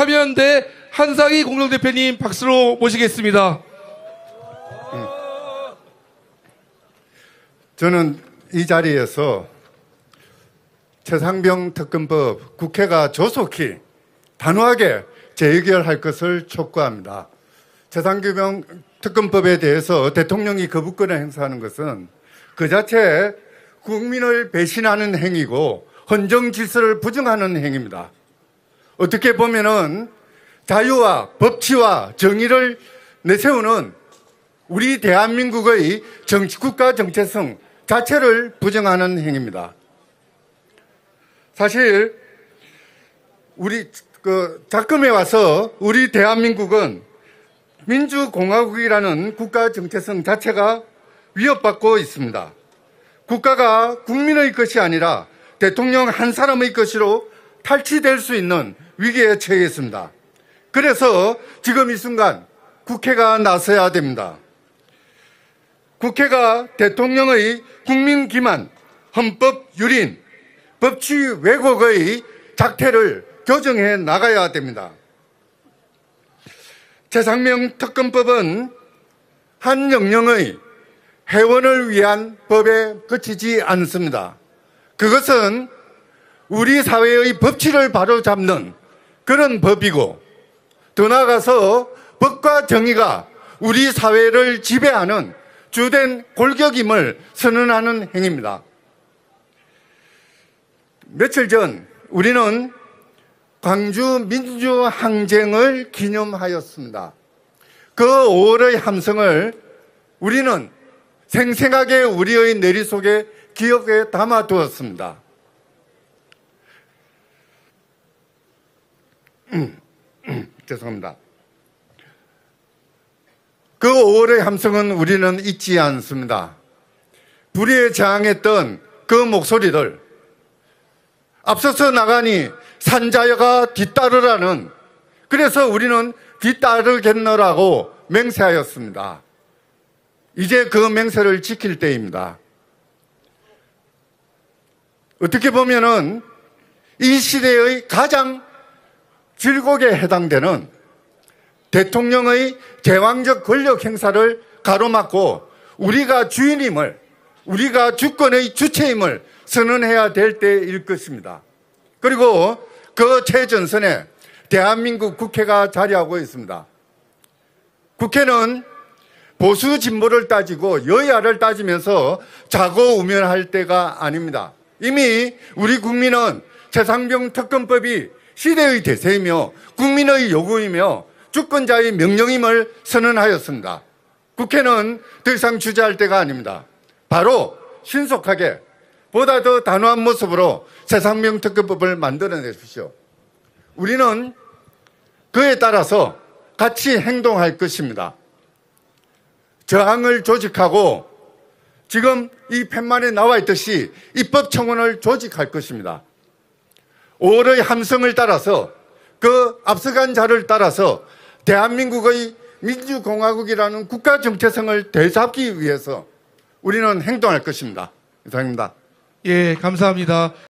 참여연대 한상희 공동대표님 박수로 모시겠습니다. 저는 이 자리에서 최상병 특검법 국회가 조속히 단호하게 재의결할 것을 촉구합니다. 최상병 특검법에 대해서 대통령이 거부권을 행사하는 것은 그 자체 국민을 배신하는 행위고 헌정 질서를 부정하는 행위입니다. 어떻게 보면은 자유와 법치와 정의를 내세우는 우리 대한민국의 정치국가 정체성 자체를 부정하는 행위입니다. 사실 우리 그 작금에 와서 우리 대한민국은 민주공화국이라는 국가 정체성 자체가 위협받고 있습니다. 국가가 국민의 것이 아니라 대통령 한 사람의 것으로 탈취될 수 있는 위기에 처해 있습니다. 그래서 지금 이 순간 국회가 나서야 됩니다. 국회가 대통령의 국민 기만, 헌법 유린, 법치 왜곡의 작태를 교정해 나가야 됩니다. 최상명 특검법은 한 영령의 회원을 위한 법에 그치지 않습니다. 그것은 우리 사회의 법치를 바로잡는 그런 법이고 더 나아가서 법과 정의가 우리 사회를 지배하는 주된 골격임을 선언하는 행위입니다. 며칠 전 우리는 광주 민주항쟁을 기념하였습니다. 그 5월의 함성을 우리는 생생하게 우리의 내리 속에 기억에 담아두었습니다. 죄송합니다. 그 5월의 함성은 우리는 잊지 않습니다. 불의에 저항했던 그 목소리들, 앞서서 나가니 산자여가 뒤따르라는 그래서 우리는 뒤따르겠노라고 맹세하였습니다. 이제 그 맹세를 지킬 때입니다. 어떻게 보면은 이 시대의 가장 질곡에 해당되는 대통령의 제왕적 권력 행사를 가로막고 우리가 주인임을 우리가 주권의 주체임을 선언해야 될 때일 것입니다. 그리고 그 최전선에 대한민국 국회가 자리하고 있습니다. 국회는 보수 진보를 따지고 여야를 따지면서 자고우면할 때가 아닙니다. 이미 우리 국민은 최상병 특검법이 시대의 대세이며 국민의 요구이며 주권자의 명령임을 선언하였습니다. 국회는 더 이상 주저할 때가 아닙니다. 바로 신속하게 보다 더 단호한 모습으로 세상명 특검법을 만들어내 주십시오. 우리는 그에 따라서 같이 행동할 것입니다. 저항을 조직하고 지금 이 팻말에 나와 있듯이 입법 청원을 조직할 것입니다. 5월의 함성을 따라서 그 앞서간 자를 따라서 대한민국의 민주공화국이라는 국가 정체성을 되잡기 위해서 우리는 행동할 것입니다. 이상입니다. 예, 감사합니다.